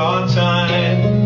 your time.